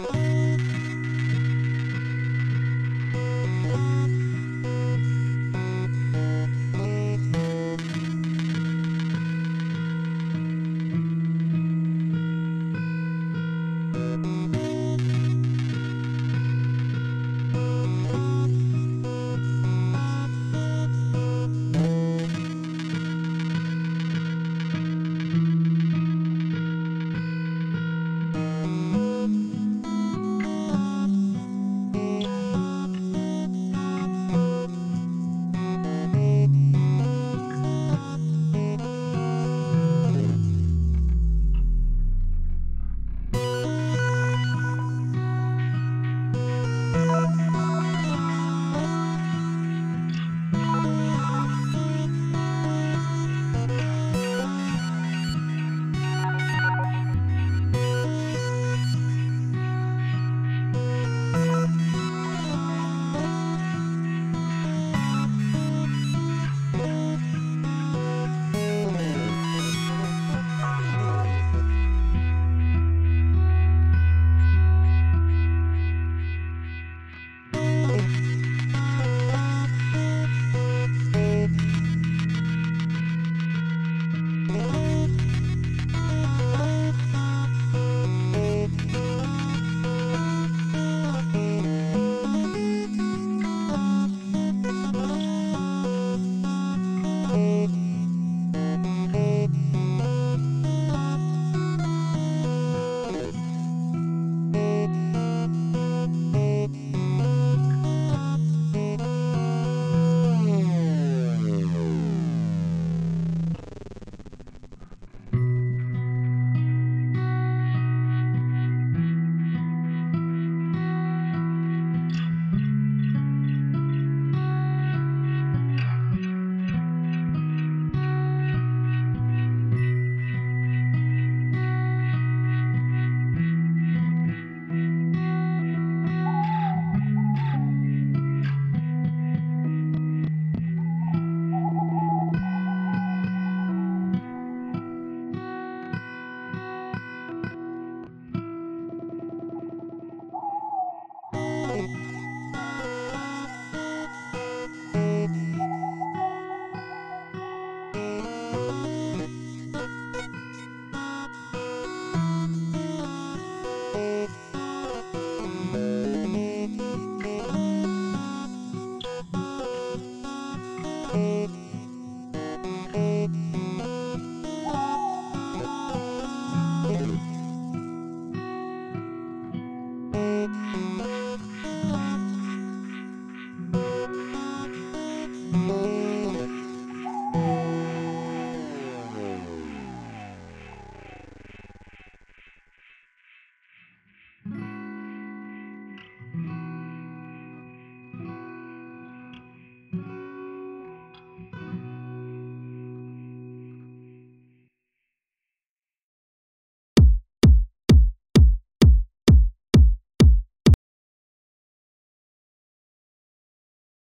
Música